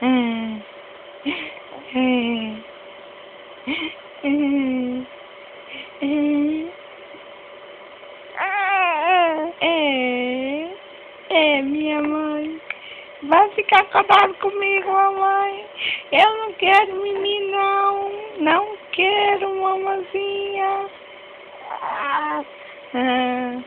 É. É. É. É. É, minha mãe. Vai ficar acordado comigo, mamãe. Eu não quero menino, não. Não quero, mamazinha. Ah. É.